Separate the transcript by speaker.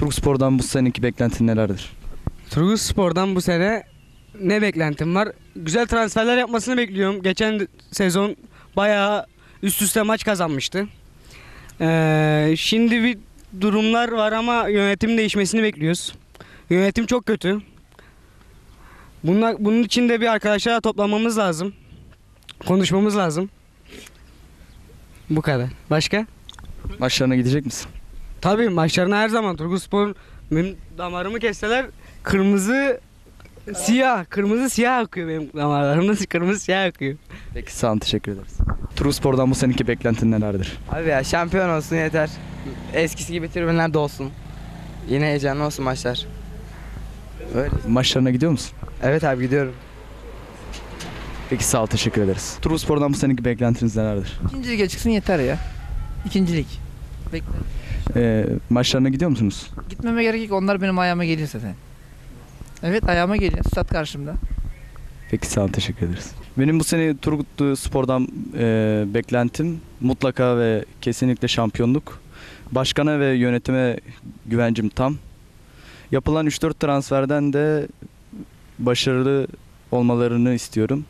Speaker 1: Turgutspor'dan bu seneki beklentin nelerdir?
Speaker 2: Turgut Spor'dan bu sene ne beklentim var? Güzel transferler yapmasını bekliyorum. Geçen sezon bayağı üst üste maç kazanmıştı. Ee, şimdi bir durumlar var ama yönetim değişmesini bekliyoruz. Yönetim çok kötü. Bunlar, bunun için de bir arkadaşlarla toplanmamız lazım. Konuşmamız lazım. Bu kadar. Başka?
Speaker 1: Maçlarına gidecek misin?
Speaker 2: Tabii maçlarına her zaman Turgut Spor benim damarımı kesseler kırmızı siyah, kırmızı siyah akıyor benim damarlarımda kırmızı siyah akıyor.
Speaker 1: Peki sağ olun teşekkür ederiz. Turgutspor'dan bu seneki beklentin nelerdir?
Speaker 3: Abi ya şampiyon olsun yeter. Eskisi gibi tribünler dolsun. Yine heyecanlı olsun maçlar. Öyle.
Speaker 1: Maçlarına gidiyor musun?
Speaker 3: Evet abi gidiyorum.
Speaker 1: Peki sağ ol teşekkür ederiz. Turgutspor'dan bu seneki beklentiniz nelerdir?
Speaker 4: İkinci lige çıksın yeter ya. İkinci lig.
Speaker 1: Ee, maçlarına gidiyor musunuz?
Speaker 4: Gitmeme gerek yok. Onlar benim ayağıma geliyor zaten. Evet ayağıma geliyor. Stat karşımda.
Speaker 1: Peki sağ ol teşekkür ederiz. Benim bu sene Turgut Spor'dan e, beklentim mutlaka ve kesinlikle şampiyonluk. Başkana ve yönetime güvencim tam. Yapılan 3-4 transferden de başarılı olmalarını istiyorum.